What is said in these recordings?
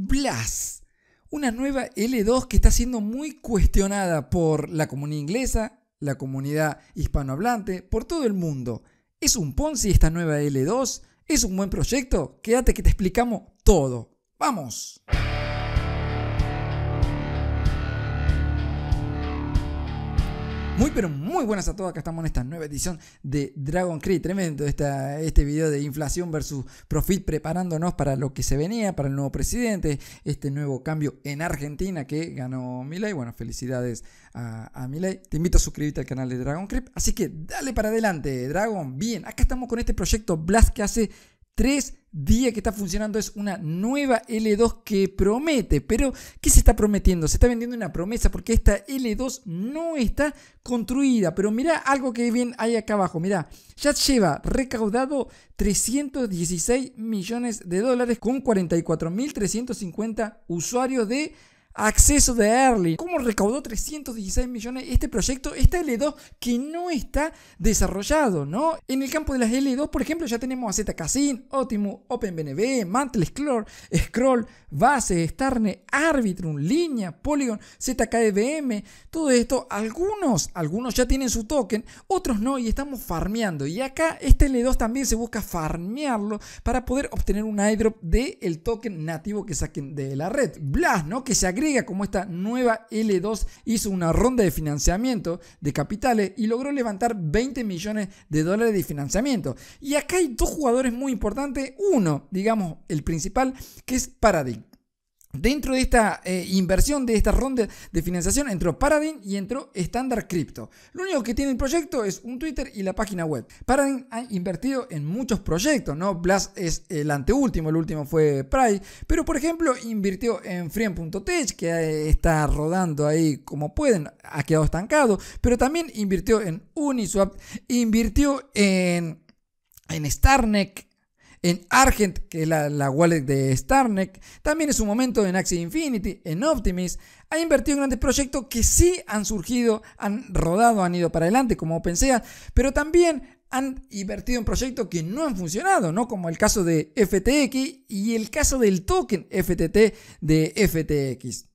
Blas, una nueva L2 que está siendo muy cuestionada por la comunidad inglesa, la comunidad hispanohablante, por todo el mundo. ¿Es un Ponzi esta nueva L2? ¿Es un buen proyecto? Quédate que te explicamos todo. ¡Vamos! Muy pero muy buenas a todos, acá estamos en esta nueva edición de Dragon Creed, tremendo esta, este video de inflación versus profit preparándonos para lo que se venía, para el nuevo presidente, este nuevo cambio en Argentina que ganó Milei, bueno felicidades a, a te invito a suscribirte al canal de Dragon Creed, así que dale para adelante Dragon, bien, acá estamos con este proyecto Blast que hace tres días que está funcionando es una nueva L2 que promete. Pero, ¿qué se está prometiendo? Se está vendiendo una promesa porque esta L2 no está construida. Pero mira algo que bien hay acá abajo. Mira, ya lleva recaudado 316 millones de dólares con 44.350 usuarios de acceso de Early. ¿Cómo recaudó 316 millones este proyecto? Esta L2 que no está desarrollado, ¿no? En el campo de las L2, por ejemplo, ya tenemos a Zcasin, Optimus, OpenBNB, Mantle Scroll, Scroll, Base, Starne, Arbitrum, Línea, Polygon, ZKBM, todo esto, algunos, algunos ya tienen su token, otros no y estamos farmeando. Y acá este L2 también se busca farmearlo para poder obtener un airdrop del token nativo que saquen de la red. Blast, ¿no? Que se agrega como esta nueva L2 hizo una ronda de financiamiento de capitales y logró levantar 20 millones de dólares de financiamiento. Y acá hay dos jugadores muy importantes. Uno, digamos, el principal, que es Paradigm. Dentro de esta eh, inversión, de esta ronda de financiación, entró Paradigm y entró Standard Crypto. Lo único que tiene el proyecto es un Twitter y la página web. Paradigm ha invertido en muchos proyectos, ¿no? Blast es el anteúltimo, el último fue Pride, pero por ejemplo invirtió en Free.tech, que eh, está rodando ahí como pueden, ha quedado estancado, pero también invirtió en Uniswap, invirtió en, en Starneck, en Argent, que es la, wallet de Starneck, también es un momento en Axie Infinity, en Optimis, ha invertido en grandes proyectos que sí han surgido, han rodado, han ido para adelante como OpenSea, pero también han invertido en proyectos que no han funcionado, ¿no? Como el caso de FTX y el caso del token FTT de FTX.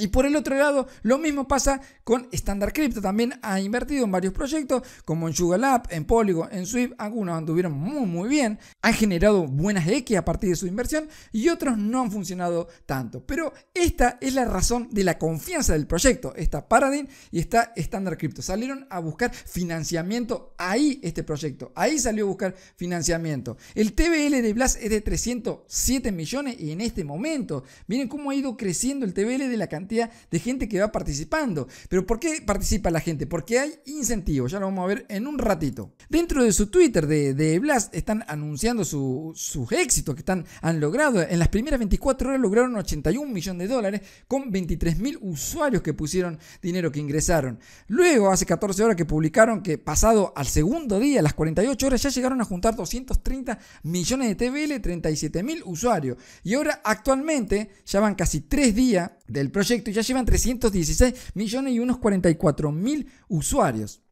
Y por el otro lado, lo mismo pasa con Standard Crypto. También ha invertido en varios proyectos, como en Sugar Lab, en Polygon, en Swift. Algunos anduvieron muy, muy bien. Han generado buenas X a partir de su inversión y otros no han funcionado tanto. Pero esta es la razón de la confianza del proyecto. Está Paradigm y está Standard Crypto. Salieron a buscar financiamiento ahí este proyecto. Ahí salió a buscar financiamiento. El TBL de Blast es de 307 millones y en este momento, miren cómo ha ido creciendo el TBL de la cantidad de gente que va participando. Pero ¿por qué participa la gente? Porque hay incentivos, ya lo vamos a ver en un ratito. Dentro de su Twitter de, de Blast están anunciando sus éxitos que están, han logrado. En las primeras 24 horas lograron 81 millones de dólares con 23 mil usuarios que pusieron dinero, que ingresaron. Luego, hace 14 horas que publicaron que pasado al segundo día, las 48 horas, ya llegaron a juntar 230 millones de TBL, 37 mil usuarios. Y ahora actualmente ya van casi 3 días del proyecto y ya llevan 316 millones y unos 44 mil usuarios.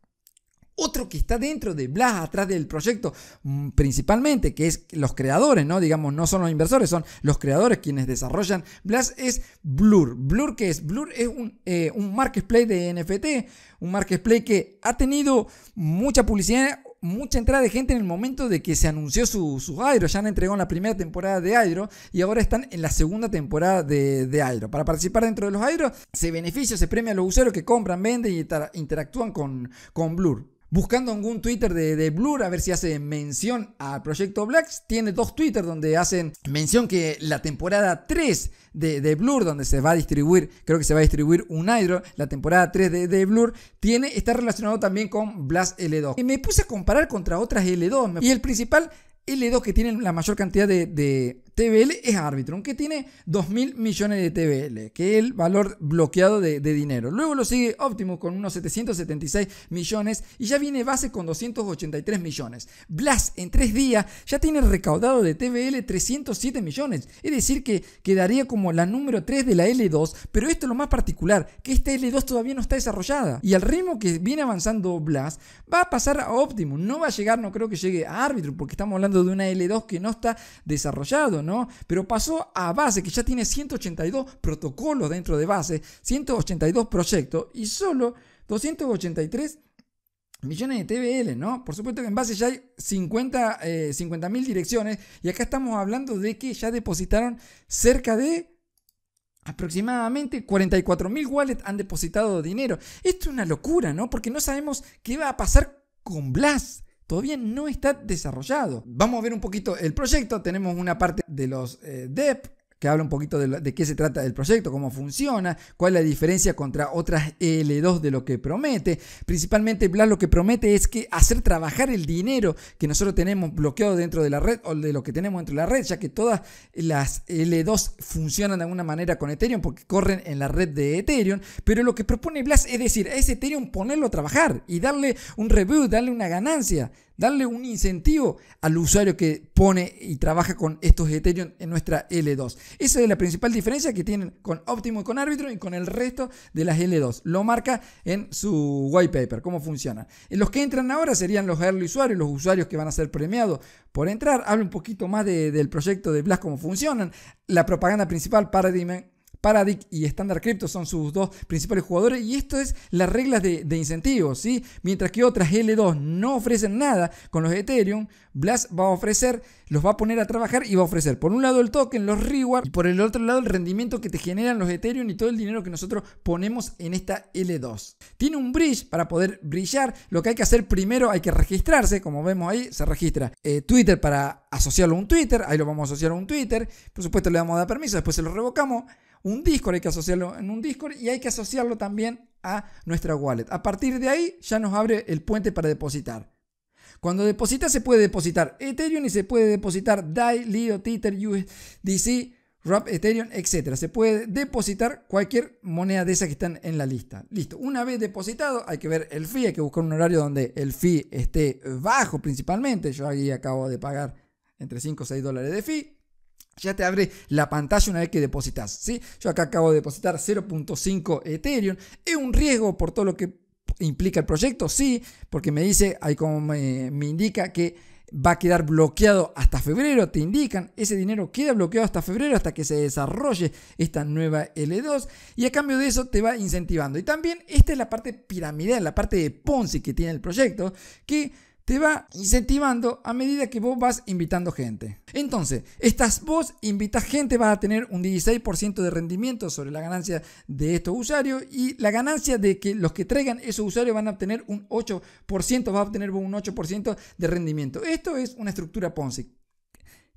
Otro que está dentro de Blas, atrás del proyecto, mm, principalmente, que es los creadores, ¿no? Digamos, no son los inversores, son los creadores quienes desarrollan Blas, es Blur. Blur, ¿qué es? Blur es un, eh, un marketplace de NFT, un marketplace que ha tenido mucha publicidad mucha entrada de gente en el momento de que se anunció su, su Ya han entregado la primera temporada de Airo y ahora están en la segunda temporada de, de Para participar dentro de los Airo se beneficia, se premia a los usuarios que compran, venden y interactúan con, con Blur buscando algún Twitter de, Blur a ver si hace mención al proyecto Blacks. Tiene dos Twitter donde hacen mención que la temporada 3 de, Blur, donde se va a distribuir, creo que se va a distribuir un Hydro, la temporada 3 de, de, Blur, tiene, está relacionado también con Blast L2. Y me puse a comparar contra otras L2 y el principal L2 que tiene la mayor cantidad de, de TBL es Arbitrum, que tiene 2 mil millones de TBL, que es el valor bloqueado de, dinero. Luego lo sigue Optimus con unos 776 millones y ya viene base con 283 millones. Blast en 3 días ya tiene recaudado de TBL 307 millones, es decir que quedaría como la número 3 de la L2, pero esto es lo más particular, que esta L2 todavía no está desarrollada y al ritmo que viene avanzando Blast va a pasar a Optimus, no va a llegar, no creo que llegue a Arbitrum, porque estamos hablando de una L2 que no está desarrollado, ¿no? Pero pasó a base, que ya tiene 182 protocolos dentro de base, 182 proyectos y solo 283 millones de TBL, ¿no? Por supuesto que en base ya hay 50 eh, direcciones y acá estamos hablando de que ya depositaron cerca de aproximadamente 44 mil wallets han depositado dinero. Esto es una locura, ¿no? Porque no sabemos qué va a pasar con Blast. Todavía no está desarrollado. Vamos a ver un poquito el proyecto. Tenemos una parte de los eh, DEP, que habla un poquito de, qué se trata el proyecto, cómo funciona, cuál es la diferencia contra otras L2 de lo que promete. Principalmente Blas lo que promete es que hacer trabajar el dinero que nosotros tenemos bloqueado dentro de la red o de lo que tenemos dentro de la red, ya que todas las L2 funcionan de alguna manera con Ethereum porque corren en la red de Ethereum, pero lo que propone Blas es decir, a ese Ethereum ponerlo a trabajar y darle un review, darle una ganancia darle un incentivo al usuario que pone y trabaja con estos Ethereum en nuestra L2. Esa es la principal diferencia que tienen con Optimo y con Arbitrum y con el resto de las L2. Lo marca en su white paper, cómo funciona. Los que entran ahora serían los early usuarios, los usuarios que van a ser premiados por entrar. Habla un poquito más del proyecto de Blast, cómo funcionan. La propaganda principal, Paradigm Paradig y Standard Crypto son sus dos principales jugadores y esto es las reglas de, incentivos. Mientras que otras L2 no ofrecen nada con los Ethereum, Blast va a ofrecer, los va a poner a trabajar y va a ofrecer por un lado el token, los rewards y por el otro lado el rendimiento que te generan los Ethereum y todo el dinero que nosotros ponemos en esta L2. Tiene un bridge para poder brillar, lo que hay que hacer primero hay que registrarse, como vemos ahí se registra eh, Twitter para asociarlo a un Twitter, ahí lo vamos a asociar a un Twitter, por supuesto le damos a dar permiso, después se lo revocamos un Discord, hay que asociarlo en un Discord y hay que asociarlo también a nuestra wallet. A partir de ahí ya nos abre el puente para depositar. Cuando deposita se puede depositar Ethereum y se puede depositar DAI, Lido, Tether, USDC, RAP, Ethereum, etc. Se puede depositar cualquier moneda de esas que están en la lista. Listo. Una vez depositado, hay que ver el fee, hay que buscar un horario donde el fee esté bajo principalmente. Yo aquí acabo de pagar entre 5 o 6 dólares de fee ya te abre la pantalla una vez que depositas. ¿sí? Yo acá acabo de depositar 0.5 Ethereum. ¿Es un riesgo por todo lo que implica el proyecto? Sí, porque me dice, ahí como me, indica que va a quedar bloqueado hasta febrero. Te indican, ese dinero queda bloqueado hasta febrero hasta que se desarrolle esta nueva L2. Y a cambio de eso te va incentivando. Y también esta es la parte piramidal, la parte de Ponzi que tiene el proyecto, que te va incentivando a medida que vos vas invitando gente. Entonces, estas vos invitas gente, vas a tener un 16% de rendimiento sobre la ganancia de estos usuarios y la ganancia de que los que traigan esos usuarios van a obtener un 8%, va a obtener un 8% de rendimiento. Esto es una estructura Ponzi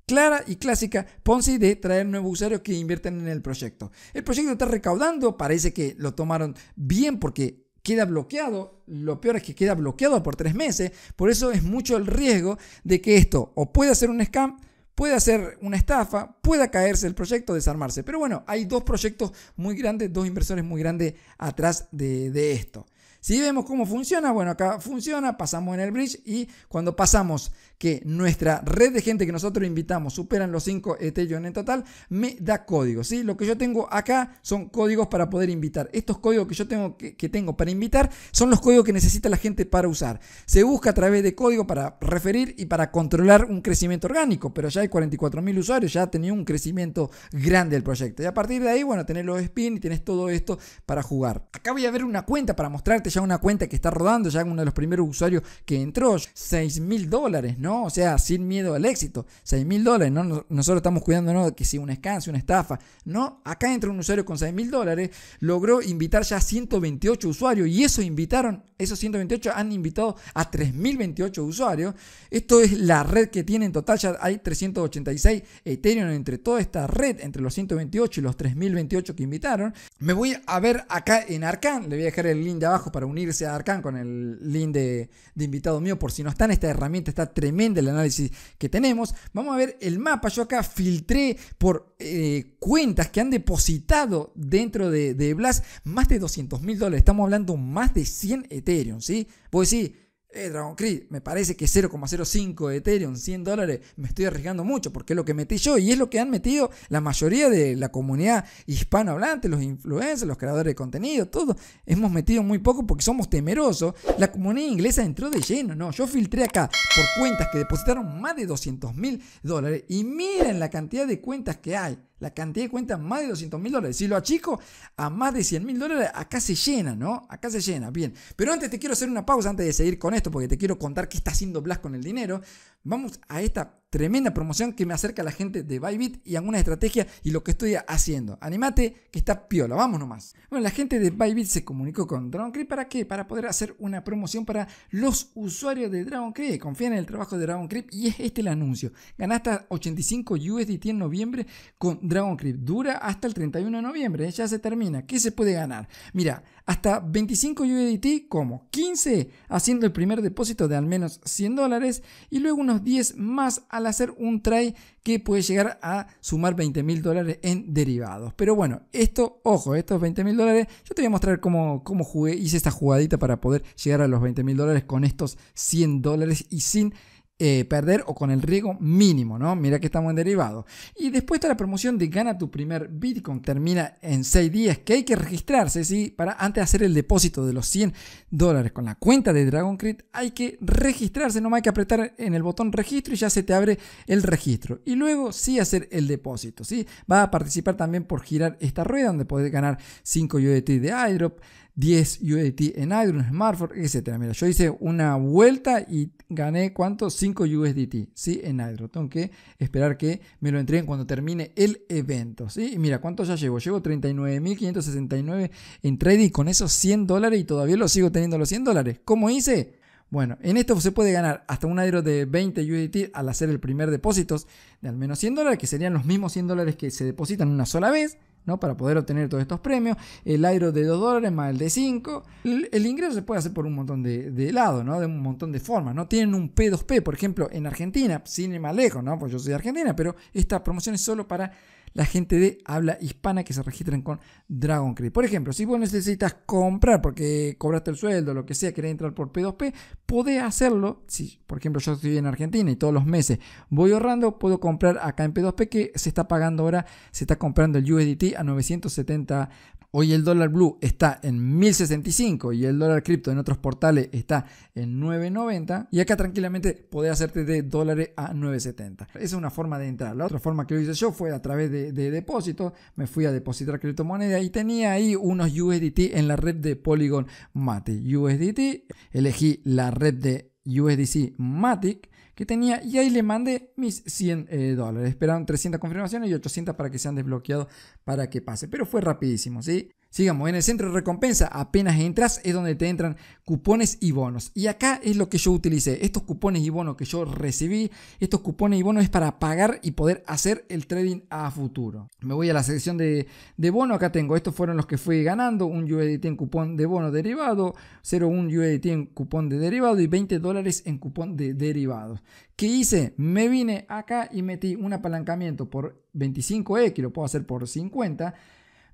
clara y clásica Ponzi de traer nuevos usuarios que invierten en el proyecto. El proyecto está recaudando, parece que lo tomaron bien porque queda bloqueado. Lo peor es que queda bloqueado por tres meses. Por eso es mucho el riesgo de que esto o pueda ser un scam, pueda ser una estafa, pueda caerse el proyecto, desarmarse. Pero bueno, hay dos proyectos muy grandes, dos inversores muy grandes atrás de, de esto. Si vemos cómo funciona, bueno, acá funciona, pasamos en el bridge y cuando pasamos que nuestra red de gente que nosotros invitamos superan los 5 Ethereum en total, me da códigos. ¿sí? Lo que yo tengo acá son códigos para poder invitar. Estos códigos que yo tengo, que, tengo para invitar son los códigos que necesita la gente para usar. Se busca a través de código para referir y para controlar un crecimiento orgánico, pero ya hay 44.000 usuarios, ya ha tenido un crecimiento grande el proyecto. Y a partir de ahí, bueno, tenés los spin y tienes todo esto para jugar. Acá voy a ver una cuenta para mostrarte ya una cuenta que está rodando, ya uno de los primeros usuarios que entró, 6 mil dólares, ¿no? O sea, sin miedo al éxito. 6 mil dólares, ¿no? Nosotros estamos cuidando, ¿no? Que si un scam, una estafa. No, acá entra un usuario con 6 mil dólares, logró invitar ya 128 usuarios y eso invitaron, esos 128 han invitado a 3028 usuarios. Esto es la red que tiene en total, ya hay 386 Ethereum entre toda esta red, entre los 128 y los 3028 que invitaron. Me voy a ver acá en Arcan, le voy a dejar el link de abajo para unirse a Arcan con el link de, invitado mío por si no está en esta herramienta, está tremenda el análisis que tenemos. Vamos a ver el mapa. Yo acá filtré por eh, cuentas que han depositado dentro de, de Blast más de 200 mil dólares. Estamos hablando más de 100 Ethereum, ¿sí? Pues sí, eh, Dragon Creed, me parece que 0,05 Ethereum, 100 dólares, me estoy arriesgando mucho porque es lo que metí yo y es lo que han metido la mayoría de la comunidad hispanohablante, los influencers, los creadores de contenido, todo. Hemos metido muy poco porque somos temerosos. La comunidad inglesa entró de lleno, ¿no? Yo filtré acá por cuentas que depositaron más de 200 mil dólares y miren la cantidad de cuentas que hay la cantidad de cuentas más de 200 mil dólares. Si lo achico a más de 100 mil dólares, acá se llena, ¿no? Acá se llena. Bien. Pero antes te quiero hacer una pausa antes de seguir con esto, porque te quiero contar qué está haciendo Blas con el dinero. Vamos a esta tremenda promoción que me acerca la gente de Bybit y alguna estrategia y lo que estoy haciendo. Animate que está piola, vamos nomás. Bueno, la gente de Bybit se comunicó con DragonCree para qué? Para poder hacer una promoción para los usuarios de DragonCree. Confían en el trabajo de DragonCree y es este el anuncio. Ganaste 85 USDT en noviembre con DragonCree. Dura hasta el 31 de noviembre, ya se termina. ¿Qué se puede ganar? Mira, hasta 25 USDT como 15 haciendo el primer depósito de al menos 100 dólares y luego unos 10 más al hacer un trade que puede llegar a sumar 20 mil dólares en derivados. Pero bueno, esto, ojo, estos 20 mil dólares, yo te voy a mostrar cómo, cómo jugué, hice esta jugadita para poder llegar a los 20 mil dólares con estos 100 dólares y sin eh, perder o con el riesgo mínimo, ¿no? Mira que estamos en derivado. Y después está la promoción de gana tu primer Bitcoin, termina en 6 días, que hay que registrarse, ¿sí? Para antes de hacer el depósito de los 100 dólares con la cuenta de Dragon Crit, hay que registrarse, no hay que apretar en el botón registro y ya se te abre el registro. Y luego sí hacer el depósito, ¿sí? Va a participar también por girar esta rueda donde podés ganar 5 USDT de airdrop, 10 USDT en Hydro, Smartphone, etc. Mira, yo hice una vuelta y gané ¿cuánto? 5 USDT, ¿sí? En Hydro. Tengo que esperar que me lo entreguen cuando termine el evento, ¿sí? Y mira, ¿cuánto ya llevo? Llevo 39.569 en trading con esos 100 dólares y todavía lo sigo teniendo los 100 dólares. ¿Cómo hice? Bueno, en esto se puede ganar hasta un aero de 20 USDT al hacer el primer depósito de al menos 100 dólares, que serían los mismos 100 dólares que se depositan una sola vez. ¿No? Para poder obtener todos estos premios. El aero de 2 dólares más el de 5. El, ingreso se puede hacer por un montón de, de lados, ¿no? De un montón de formas, ¿no? Tienen un P2P, por ejemplo, en Argentina, sin ir más lejos, ¿no? Pues yo soy de Argentina, pero esta promoción es solo para la gente de habla hispana que se registren con Dragon Creed. Por ejemplo, si vos necesitas comprar porque cobraste el sueldo, lo que sea, querés entrar por P2P, podés hacerlo. Si, por ejemplo, yo estoy en Argentina y todos los meses voy ahorrando, puedo comprar acá en P2P que se está pagando ahora, se está comprando el USDT a 970 Hoy el dólar blue está en 1065 y el dólar cripto en otros portales está en 990 y acá tranquilamente podés hacerte de dólares a 970. Esa es una forma de entrar. La otra forma que lo hice yo fue a través de, de depósito. Me fui a depositar criptomoneda y tenía ahí unos USDT en la red de Polygon Matic. USDT, elegí la red de USDC Matic que tenía y ahí le mandé mis 100 eh, dólares. Esperaron 300 confirmaciones y 800 para que sean desbloqueados para que pase. Pero fue rapidísimo, ¿sí? Sigamos, en el centro de recompensa apenas entras es donde te entran cupones y bonos. Y acá es lo que yo utilicé. Estos cupones y bonos que yo recibí, estos cupones y bonos es para pagar y poder hacer el trading a futuro. Me voy a la sección de, de bono. Acá tengo, estos fueron los que fui ganando. Un USDT en cupón de bono derivado, 0,1 USDT en cupón de derivado y 20 dólares en cupón de derivados. ¿Qué hice? Me vine acá y metí un apalancamiento por 25E, que lo puedo hacer por 50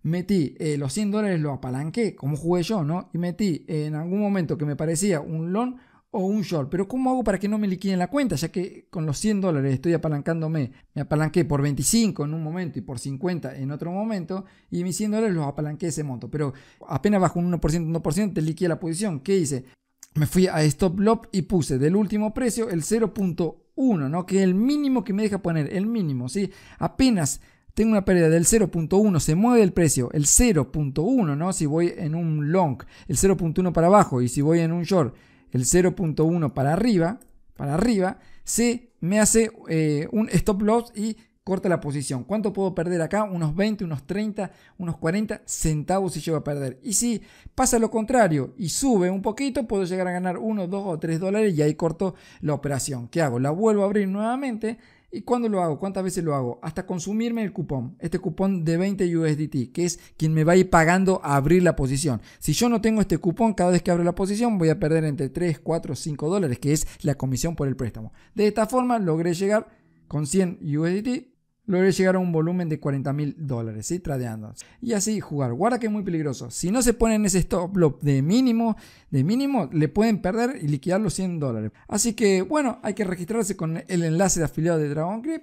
metí eh, los 100 dólares, lo apalanqué, como jugué yo, ¿no? Y metí en algún momento que me parecía un long o un short. Pero ¿cómo hago para que no me liquiden la cuenta? Ya que con los 100 dólares estoy apalancándome. Me apalanqué por 25 en un momento y por 50 en otro momento. Y mis 100 dólares los apalanqué ese monto. Pero apenas bajo un 1%, un 1% te liquida la posición. ¿Qué hice? Me fui a Stop Loss y puse del último precio el 0.1, ¿no? Que es el mínimo que me deja poner. El mínimo, ¿sí? Apenas tengo una pérdida del 0.1, se mueve el precio, el 0.1, ¿no? Si voy en un long, el 0.1 para abajo y si voy en un short, el 0.1 para arriba, para arriba, se me hace eh, un stop loss y corta la posición. ¿Cuánto puedo perder acá? Unos 20, unos 30, unos 40 centavos si llego a perder. Y si pasa lo contrario y sube un poquito, puedo llegar a ganar 1, 2 o 3 dólares y ahí corto la operación. ¿Qué hago? La vuelvo a abrir nuevamente ¿Y cuándo lo hago? ¿Cuántas veces lo hago? Hasta consumirme el cupón. Este cupón de 20 USDT, que es quien me va a ir pagando a abrir la posición. Si yo no tengo este cupón, cada vez que abro la posición voy a perder entre 3, 4, 5 dólares, que es la comisión por el préstamo. De esta forma logré llegar con 100 USDT logré llegar a un volumen de 40 mil dólares. Tradeando. Y así jugar. Guarda que es muy peligroso. Si no se ponen ese stop loss de mínimo, de mínimo, le pueden perder y liquidar los 100 dólares. Así que, bueno, hay que registrarse con el enlace de afiliado de Dragon Grip.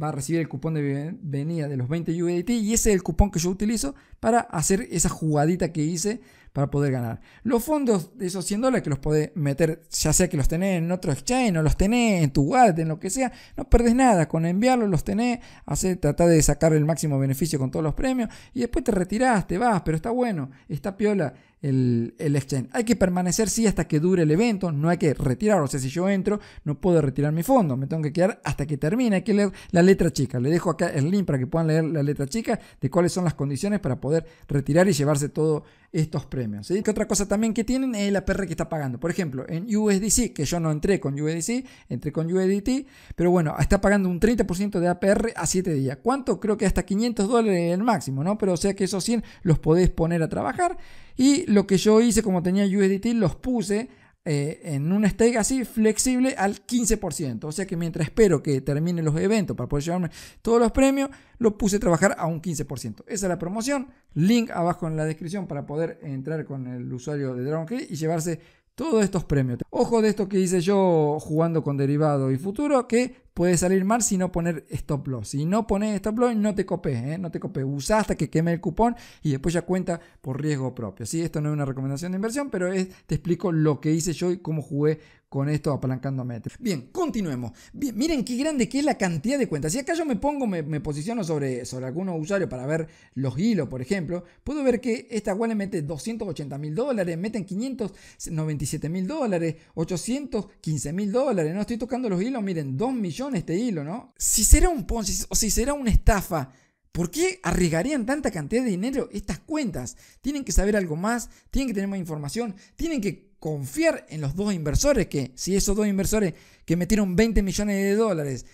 Va a recibir el cupón de venida de los 20 USDT y ese es el cupón que yo utilizo para hacer esa jugadita que hice para poder ganar. Los fondos de esos 100 dólares que los podés meter, ya sea que los tenés en otro exchange o los tenés en tu wallet, en lo que sea, no perdés nada. Con enviarlos los tenés, hacer, tratar de sacar el máximo beneficio con todos los premios y después te retirás, te vas, pero está bueno, está piola el, exchange. Hay que permanecer, sí, hasta que dure el evento, no hay que retirar. O sea, si yo entro, no puedo retirar mi fondo, me tengo que quedar hasta que termine. Hay que leer la letra chica. Le dejo acá el link para que puedan leer la letra chica de cuáles son las condiciones para poder retirar y llevarse todos estos premios. ¿sí? Que otra cosa también que tienen es el APR que está pagando. Por ejemplo, en USDC, que yo no entré con USDC, entré con USDT, pero bueno, está pagando un 30% de APR a 7 días. ¿Cuánto? Creo que hasta 500 dólares el máximo, ¿no? Pero o sea que esos 100 los podés poner a trabajar. Y lo que yo hice, como tenía USDT, los puse eh, en un stake así flexible al 15%. O sea que mientras espero que terminen los eventos para poder llevarme todos los premios, lo puse a trabajar a un 15%. Esa es la promoción. Link abajo en la descripción para poder entrar con el usuario de Dragon y llevarse todos estos premios. Ojo de esto que hice yo jugando con derivado y futuro, que puede salir mal si no poner stop loss. Si no pones stop loss, no te copes, ¿eh? no te copes. Usa hasta que queme el cupón y después ya cuenta por riesgo propio. ¿sí? Esto no es una recomendación de inversión, pero es, te explico lo que hice yo y cómo jugué con esto apalancando metas. Bien, continuemos. Miren qué grande que es la cantidad de cuentas. Si acá yo me pongo, me, posiciono sobre, sobre algunos usuarios para ver los hilos, por ejemplo, puedo ver que esta wallet mete 280 mil dólares, meten 597 mil dólares, 815 mil dólares. No estoy tocando los hilos, miren, 2 millones este hilo, ¿no? Si será un Ponzi o si será una estafa. ¿Por qué arriesgarían tanta cantidad de dinero estas cuentas? Tienen que saber algo más, tienen que tener más información, tienen que confiar en los dos inversores, que si esos dos inversores que metieron 20 millones de dólares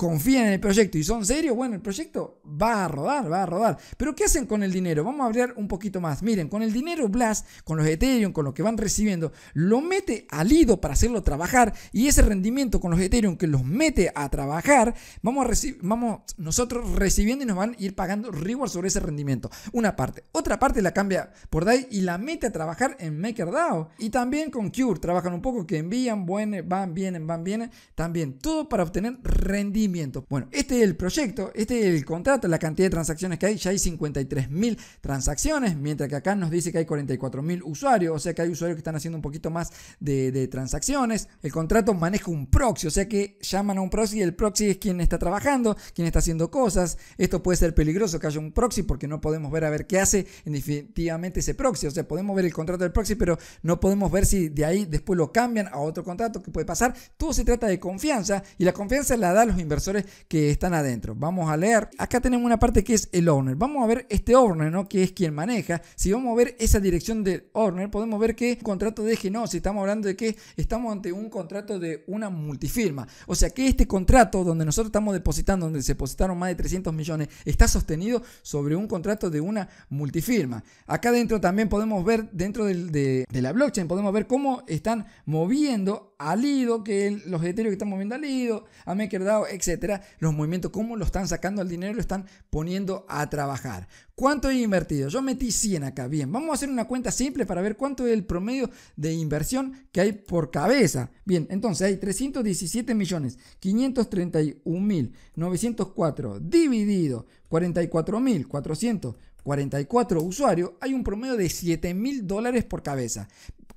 confían en el proyecto y son serios, bueno, el proyecto va a rodar, va a rodar. Pero ¿qué hacen con el dinero? Vamos a hablar un poquito más. Miren, con el dinero Blast, con los Ethereum, con lo que van recibiendo, lo mete al Lido para hacerlo trabajar y ese rendimiento con los Ethereum que los mete a trabajar, vamos, a vamos nosotros recibiendo y nos van a ir pagando reward sobre ese rendimiento. Una parte. Otra parte la cambia por DAI y la mete a trabajar en MakerDAO. Y también con Cure, trabajan un poco que envían, van, vienen, van, vienen. También todo para obtener rendimiento bueno, este es el proyecto, este es el contrato, la cantidad de transacciones que hay. Ya hay 53.000 transacciones, mientras que acá nos dice que hay 44.000 usuarios, o sea que hay usuarios que están haciendo un poquito más de, transacciones. El contrato maneja un proxy, o sea que llaman a un proxy y el proxy es quien está trabajando, quien está haciendo cosas. Esto puede ser peligroso que haya un proxy porque no podemos ver a ver qué hace en definitivamente ese proxy. O sea, podemos ver el contrato del proxy, pero no podemos ver si de ahí después lo cambian a otro contrato que puede pasar. Todo se trata de confianza y la confianza la da los inversores que están adentro. Vamos a leer. Acá tenemos una parte que es el owner. Vamos a ver este owner, ¿no? Que es quien maneja. Si vamos a ver esa dirección del owner, podemos ver que contrato de si Estamos hablando de que estamos ante un contrato de una multifirma. O sea que este contrato donde nosotros estamos depositando, donde se depositaron más de 300 millones, está sostenido sobre un contrato de una multifirma. Acá dentro también podemos ver, dentro de, la blockchain, podemos ver cómo están moviendo al Lido, que los Ethereum que están moviendo al Lido, a MakerDAO, etcétera, los movimientos, cómo lo están sacando al dinero, lo están poniendo a trabajar. ¿Cuánto he invertido? Yo metí 100 acá. Bien, vamos a hacer una cuenta simple para ver cuánto es el promedio de inversión que hay por cabeza. Bien, entonces hay 317 millones 531 mil 904 dividido 44 mil 444 usuarios. Hay un promedio de 7 mil dólares por cabeza.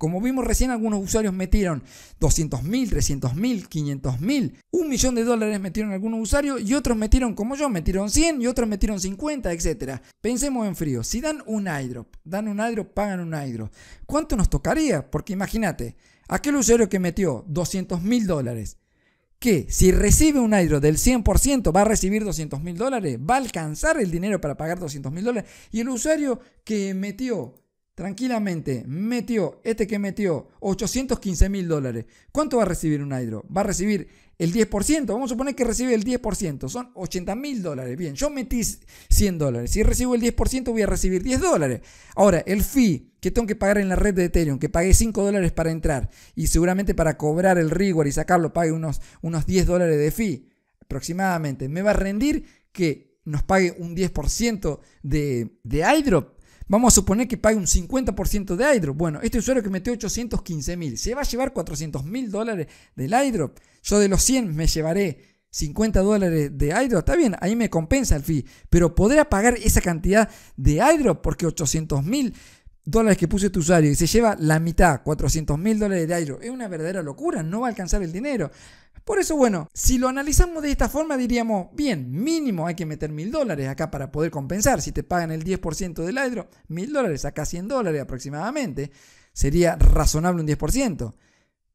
Como vimos recién, algunos usuarios metieron 200 mil, 300 mil, 500 mil, un millón de dólares metieron algunos usuarios y otros metieron como yo, metieron 100 y otros metieron 50, etc. Pensemos en frío, si dan un iDrop, dan un iDrop, pagan un iDrop, ¿cuánto nos tocaría? Porque imagínate, aquel usuario que metió 200 mil dólares, que si recibe un iDrop del 100% va a recibir 200 mil dólares, va a alcanzar el dinero para pagar 200 mil dólares, y el usuario que metió tranquilamente metió, este que metió 815 mil dólares, ¿cuánto va a recibir un Hydro? Va a recibir el 10%, vamos a suponer que recibe el 10%, son 80 mil dólares. Bien, yo metí 100 dólares, si recibo el 10% voy a recibir 10 dólares. Ahora, el fee que tengo que pagar en la red de Ethereum, que pagué 5 dólares para entrar y seguramente para cobrar el reward y sacarlo pague unos, unos 10 dólares de fee aproximadamente, me va a rendir que nos pague un 10% de, de iDrop. Vamos a suponer que pague un 50% de iDrop. Bueno, este usuario que metió 815 mil, se va a llevar 400 mil dólares del iDrop. Yo de los 100 me llevaré 50 dólares de iDrop. Está bien, ahí me compensa el fee. Pero ¿podrá pagar esa cantidad de iDrop? Porque 800 mil dólares que puso este usuario y se lleva la mitad, 400 mil dólares de iDrop. Es una verdadera locura, no va a alcanzar el dinero. Por eso, bueno, si lo analizamos de esta forma, diríamos, bien, mínimo hay que meter mil dólares acá para poder compensar. Si te pagan el 10% del hidro, mil dólares, acá 100 dólares aproximadamente, sería razonable un 10%.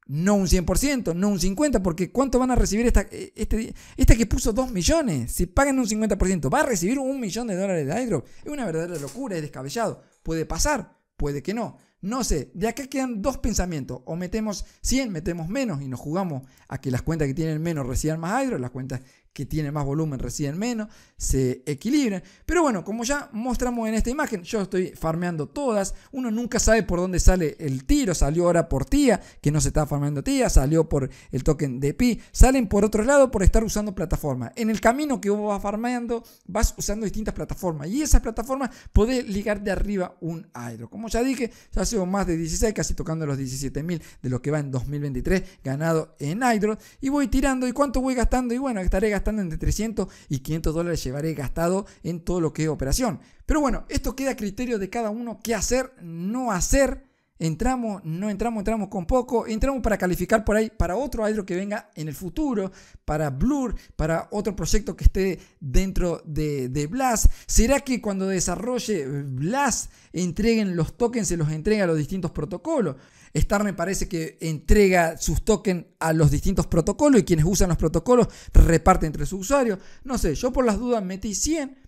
No un 100%, no un 50%, porque ¿cuánto van a recibir esta, este, esta que puso 2 millones? Si pagan un 50%, ¿va a recibir un millón de dólares de hidro? Es una verdadera locura, es descabellado. Puede pasar, puede que no. No sé, de acá quedan dos pensamientos. O metemos 100, metemos menos y nos jugamos a que las cuentas que tienen menos reciban más hidro, las cuentas que tienen más volumen reciben menos, se equilibren. Pero bueno, como ya mostramos en esta imagen, yo estoy farmeando todas. Uno nunca sabe por dónde sale el tiro. Salió ahora por TIA, que no se está farmeando TIA. Salió por el token de PI. Salen por otro lado por estar usando plataformas. En el camino que vos vas farmeando, vas usando distintas plataformas. Y esas plataformas podés ligar de arriba un hidro. Como ya dije, ya más de 16, casi tocando los 17.000 de lo que va en 2023 ganado en hidro. Y voy tirando. ¿Y cuánto voy gastando? Y bueno, estaré gastando entre 300 y 500 dólares llevaré gastado en todo lo que es operación. Pero bueno, esto queda a criterio de cada uno qué hacer, no hacer. Entramos, no entramos, entramos con poco, entramos para calificar por ahí para otro hidro que venga en el futuro, para Blur, para otro proyecto que esté dentro de, de Blast. ¿Será que cuando desarrolle Blast entreguen los tokens, se los entrega a los distintos protocolos? Star me parece que entrega sus tokens a los distintos protocolos y quienes usan los protocolos reparten entre sus usuarios. No sé, yo por las dudas metí 100.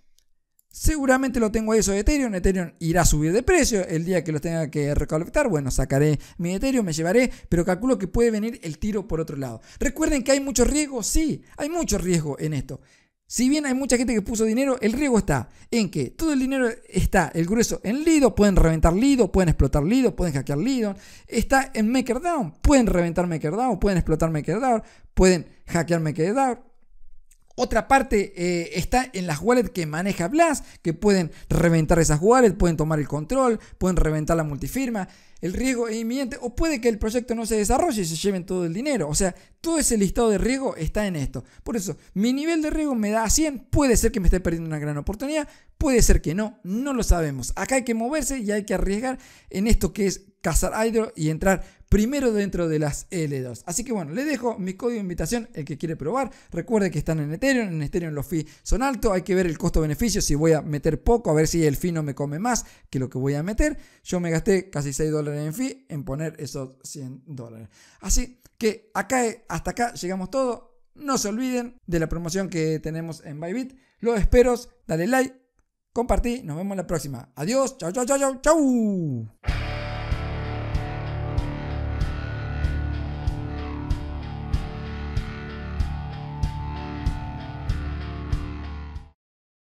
Seguramente lo tengo ahí eso de Ethereum. Ethereum irá a subir de precio. El día que lo tenga que recolectar, bueno, sacaré mi Ethereum, me llevaré. Pero calculo que puede venir el tiro por otro lado. Recuerden que hay mucho riesgo. Sí, hay mucho riesgo en esto. Si bien hay mucha gente que puso dinero, el riesgo está en que todo el dinero está, el grueso, en Lido, pueden reventar Lido, pueden explotar Lido, pueden hackear Lido. Está en MakerDAO, pueden reventar MakerDAO, pueden explotar MakerDAO, pueden hackear MakerDAO. Otra parte eh, está en las wallets que maneja Blast, que pueden reventar esas wallets, pueden tomar el control, pueden reventar la multifirma el riesgo es inminente o puede que el proyecto no se desarrolle y se lleven todo el dinero. O sea, todo ese listado de riesgo está en esto. Por eso, mi nivel de riesgo me da a 100. Puede ser que me esté perdiendo una gran oportunidad, puede ser que no, no lo sabemos. Acá hay que moverse y hay que arriesgar en esto que es cazar hidro y entrar primero dentro de las L2. Así que bueno, les dejo mi código de invitación, el que quiere probar. Recuerde que están en Ethereum, en Ethereum los fees son altos, hay que ver el costo-beneficio, si voy a meter poco, a ver si el fee no me come más que lo que voy a meter. Yo me gasté casi 6 dólares en fee en poner esos 100 dólares. Así que acá, hasta acá llegamos todo. No se olviden de la promoción que tenemos en Bybit. Los espero, dale like, compartí, nos vemos la próxima. Adiós, chao, chao, chao, chao, chao.